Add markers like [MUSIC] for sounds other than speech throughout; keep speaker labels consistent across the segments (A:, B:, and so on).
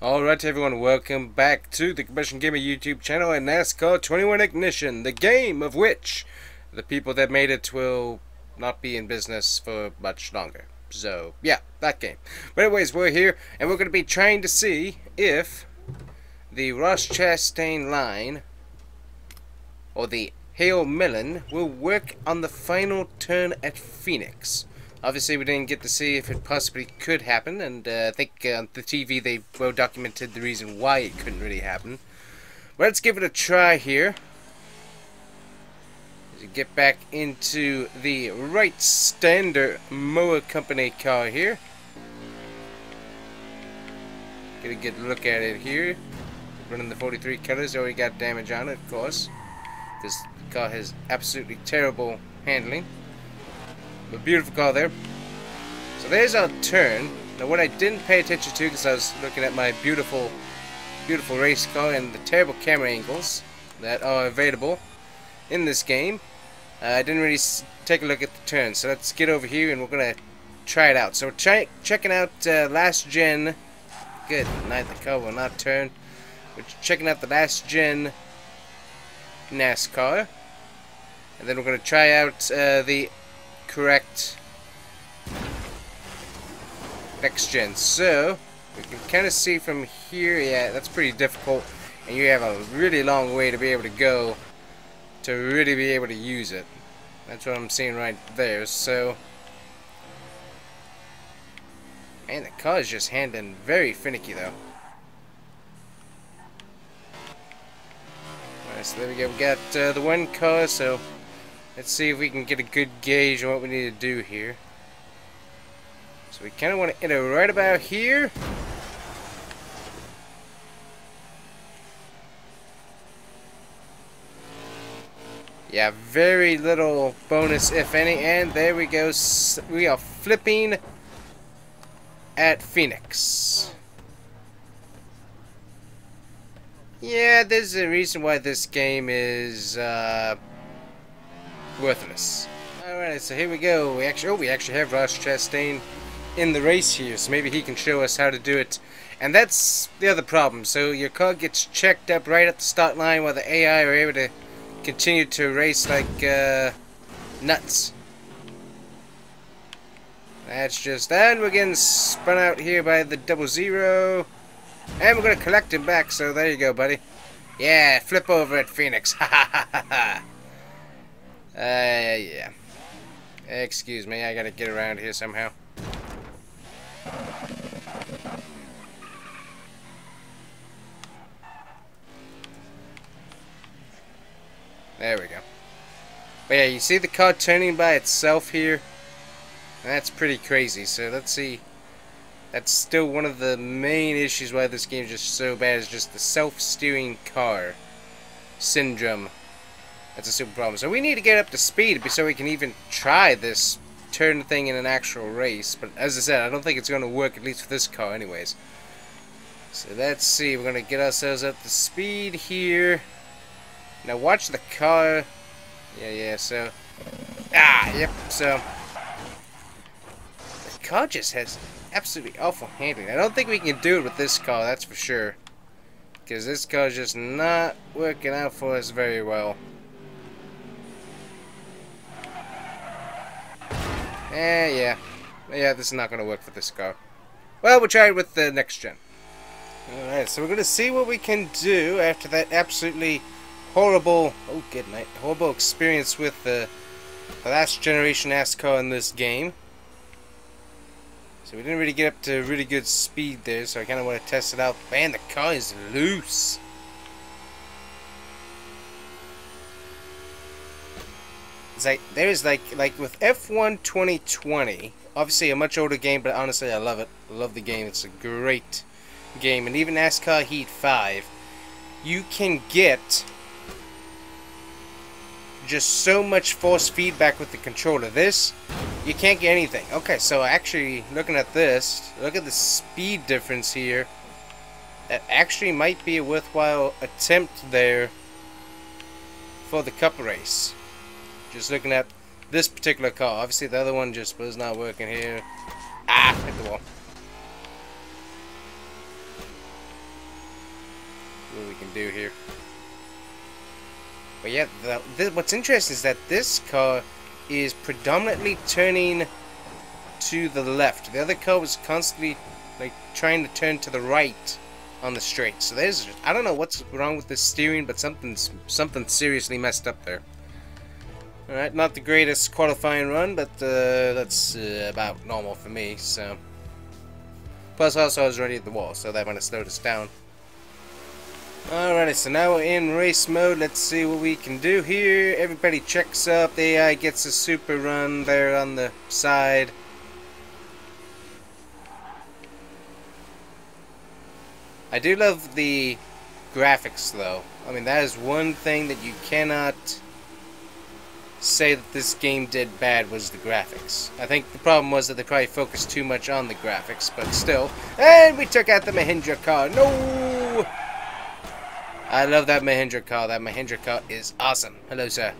A: Alright everyone, welcome back to the Combustion Gamer YouTube channel and NASCAR 21 Ignition, the game of which the people that made it will not be in business for much longer. So, yeah, that game. But anyways, we're here and we're going to be trying to see if the Ross Chastain line or the Hail Melon will work on the final turn at Phoenix. Obviously, we didn't get to see if it possibly could happen, and uh, I think uh, on the TV they well documented the reason why it couldn't really happen. But let's give it a try here. As we get back into the Wright standard Mower Company car here. Get a good look at it here. Running the 43 colors, already got damage on it, of course. This car has absolutely terrible handling. A beautiful car there. So there's our turn. Now what I didn't pay attention to because I was looking at my beautiful, beautiful race car and the terrible camera angles that are available in this game. Uh, I didn't really take a look at the turn. So let's get over here and we're going to try it out. So we're checking out uh, last gen. Good night, the car will not turn. We're checking out the last gen NASCAR. And then we're going to try out uh, the correct next gen. So, we can kind of see from here, yeah, that's pretty difficult. And you have a really long way to be able to go to really be able to use it. That's what I'm seeing right there. So, man, the car is just handling very finicky though. Alright, so there we go. We got uh, the one car, so Let's see if we can get a good gauge on what we need to do here. So we kind of want to enter right about here. Yeah, very little bonus, if any. And there we go. We are flipping at Phoenix. Yeah, there's a reason why this game is uh, worthless. Alright, so here we go. We actually, oh, we actually have Ross Chastain in the race here, so maybe he can show us how to do it. And that's the other problem. So your car gets checked up right at the start line while the AI are able to continue to race like uh, nuts. That's just that. We're getting spun out here by the double zero. And we're going to collect him back, so there you go, buddy. Yeah, flip over at Phoenix. [LAUGHS] Ha ha ha ha. Uh, yeah. Excuse me, I gotta get around here somehow. There we go. But yeah, you see the car turning by itself here? That's pretty crazy. So let's see. That's still one of the main issues why this game is just so bad is just the self-steering car syndrome. That's a super problem. So we need to get up to speed so we can even try this turn thing in an actual race. But as I said, I don't think it's going to work, at least for this car anyways. So let's see. We're going to get ourselves up to speed here. Now watch the car. Yeah, yeah, so... Ah, yep, so... The car just has absolutely awful handling. I don't think we can do it with this car, that's for sure. Because this car is just not working out for us very well. Eh, yeah. Yeah, this is not going to work for this car. Well, we'll try it with the next gen. Alright, so we're going to see what we can do after that absolutely horrible, oh good night, horrible experience with the, the last generation NASCAR in this game. So we didn't really get up to really good speed there, so I kind of want to test it out. Man, the car is loose. Like there's like like with F1 2020, obviously a much older game, but honestly I love it. I love the game. It's a great game, and even NASCAR Heat 5, you can get just so much force feedback with the controller. This, you can't get anything. Okay, so actually looking at this, look at the speed difference here. That actually might be a worthwhile attempt there for the cup race. Just looking at this particular car. Obviously the other one just was not working here. Ah, hit the wall. what we can do here. But yeah, the, the, what's interesting is that this car is predominantly turning to the left. The other car was constantly like trying to turn to the right on the straight. So there's I don't know what's wrong with the steering, but something's something seriously messed up there. All right, not the greatest qualifying run, but uh, that's uh, about normal for me. So plus also I was already at the wall, so that might have slowed us down. Alrighty, so now we're in race mode. Let's see what we can do here. Everybody checks up. The AI gets a super run there on the side. I do love the graphics though. I mean, that is one thing that you cannot say that this game did bad was the graphics. I think the problem was that they probably focused too much on the graphics, but still. And we took out the Mahindra car. No! I love that Mahindra car. That Mahindra car is awesome. Hello, sir.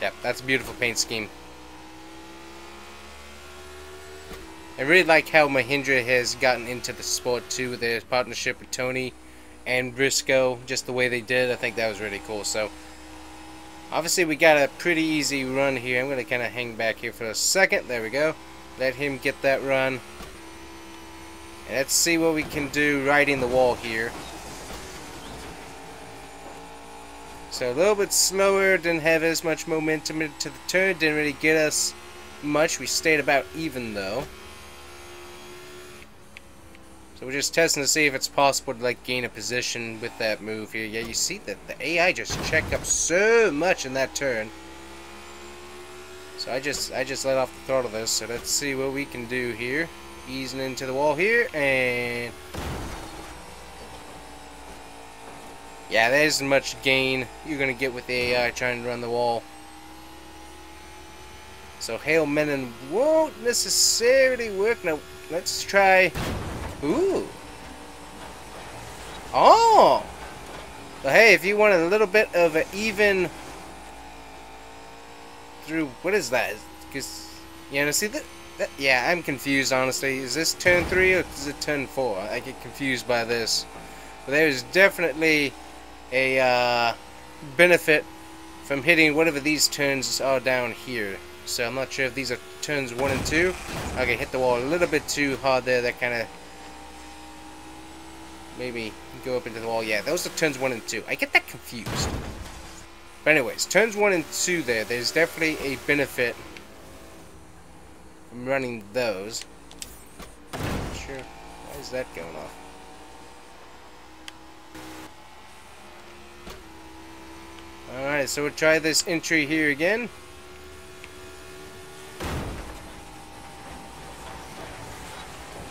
A: Yep, that's a beautiful paint scheme. I really like how Mahindra has gotten into the sport too with their partnership with Tony and Briscoe, just the way they did. I think that was really cool. So, obviously we got a pretty easy run here. I'm going to kind of hang back here for a second. There we go. Let him get that run. And let's see what we can do riding the wall here. So a little bit slower, didn't have as much momentum into the turn, didn't really get us much. We stayed about even though. So we're just testing to see if it's possible to like gain a position with that move here. Yeah, you see that the AI just checked up so much in that turn. So I just I just let off the throttle this. So let's see what we can do here. Easing into the wall here and yeah, there isn't much gain you're gonna get with the AI trying to run the wall. So Hail Melon won't necessarily work. Now let's try Ooh. Oh! But hey, if you wanted a little bit of an even through what is that? Because you know, see that, that, Yeah, I'm confused. Honestly, is this turn three or is it turn four? I get confused by this. But there's definitely a uh, benefit from hitting whatever these turns are down here. So I'm not sure if these are turns one and two. Okay, hit the wall a little bit too hard there. That kind of maybe go up into the wall. Yeah, those are turns 1 and 2. I get that confused. But anyways, turns 1 and 2 there, there's definitely a benefit from running those. Sure, why is that going off? Alright, so we'll try this entry here again.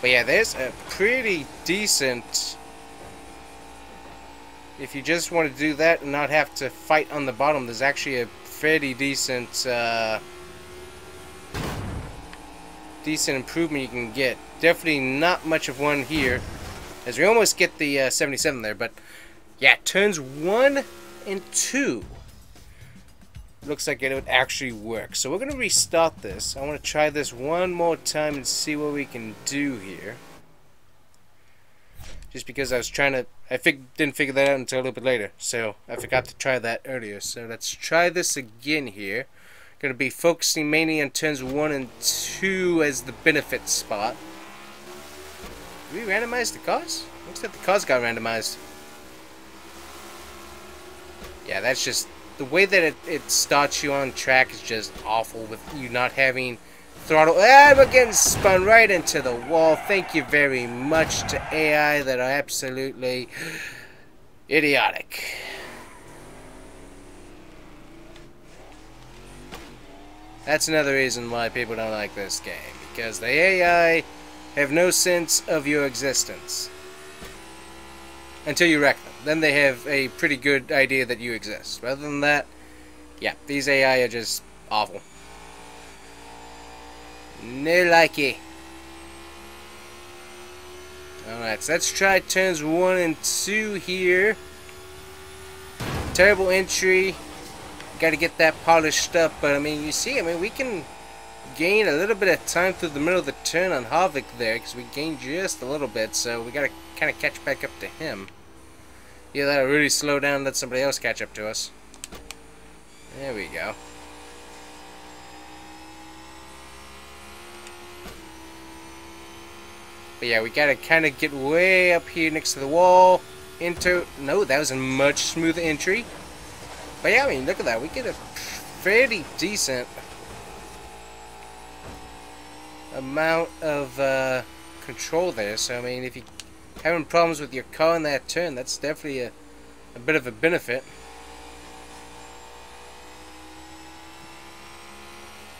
A: But yeah, there's a pretty decent if you just want to do that and not have to fight on the bottom, there's actually a fairly decent uh, decent improvement you can get. Definitely not much of one here, as we almost get the uh, 77 there, but yeah, turns 1 and 2 looks like it would actually work. So we're going to restart this. I want to try this one more time and see what we can do here just because I was trying to I fig didn't figure that out until a little bit later. So I forgot to try that earlier. So let's try this again here. Gonna be focusing mainly on turns 1 and 2 as the benefit spot. Did we randomized the cars? Looks like the cars got randomized. Yeah that's just the way that it, it starts you on track is just awful with you not having throttle. Ah, we're getting spun right into the wall. Thank you very much to AI that are absolutely idiotic. That's another reason why people don't like this game. Because the AI have no sense of your existence. Until you wreck them. Then they have a pretty good idea that you exist. Rather than that, yeah, these AI are just awful. No likey. Alright, so let's try turns 1 and 2 here. Terrible entry. Got to get that polished up, but I mean, you see, I mean, we can gain a little bit of time through the middle of the turn on Havik there, because we gained just a little bit, so we gotta kind of catch back up to him. Yeah, that'll really slow down, let somebody else catch up to us. There we go. But yeah, we gotta kind of get way up here next to the wall. Into... No, that was a much smoother entry. But yeah, I mean, look at that. We get a fairly decent amount of uh, control there. So, I mean, if you're having problems with your car in that turn, that's definitely a, a bit of a benefit.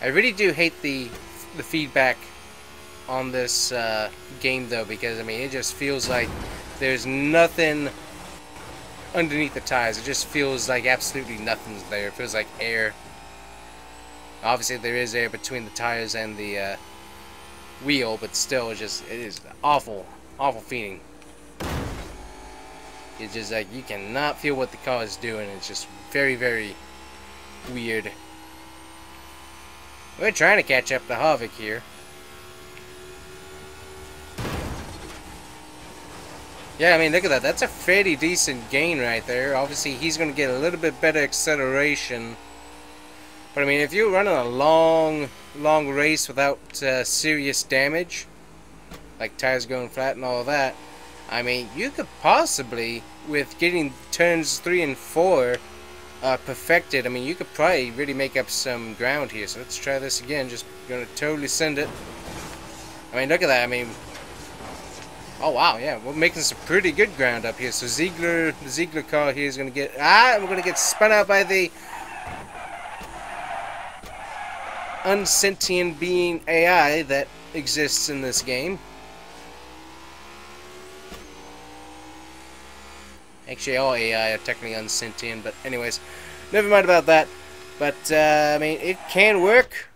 A: I really do hate the the feedback on this uh, game though because I mean it just feels like there's nothing underneath the tires. It just feels like absolutely nothing's there. It feels like air. Obviously there is air between the tires and the uh, wheel, but still it's just it is awful, awful feeling. It's just like you cannot feel what the car is doing. It's just very, very weird. We're trying to catch up to Havik here. Yeah, I mean, look at that. That's a fairly decent gain right there. Obviously, he's going to get a little bit better acceleration. But, I mean, if you're running a long, long race without uh, serious damage, like tires going flat and all that, I mean, you could possibly, with getting turns 3 and 4 uh, perfected, I mean, you could probably really make up some ground here. So let's try this again. Just going to totally send it. I mean, look at that. I mean, Oh wow, yeah, we're making some pretty good ground up here. So Ziegler, the Ziegler car here is going to get ah, we're going to get spun out by the unsentient being AI that exists in this game. Actually, all AI are technically unsentient, but anyways, never mind about that. But uh, I mean, it can work.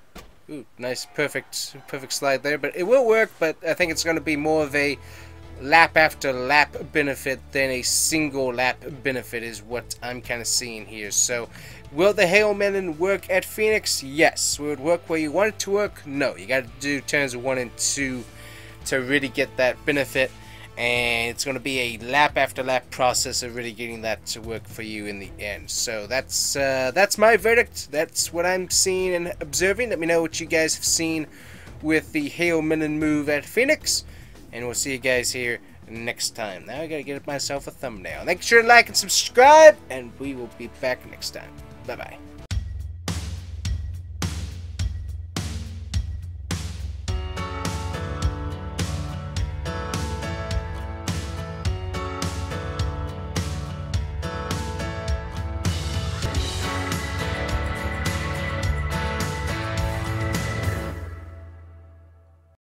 A: Ooh, nice, perfect, perfect slide there. But it will work. But I think it's going to be more of a lap after lap benefit than a single lap benefit is what I'm kind of seeing here. So, will the Hail Melon work at Phoenix? Yes. Will it work where you want it to work? No. You got to do turns 1 and 2 to really get that benefit. And it's going to be a lap after lap process of really getting that to work for you in the end. So that's uh, that's my verdict. That's what I'm seeing and observing. Let me know what you guys have seen with the Hail Melon move at Phoenix. And we'll see you guys here next time. Now I gotta get myself a thumbnail. Make sure to like and subscribe, and we will be back next time. Bye-bye.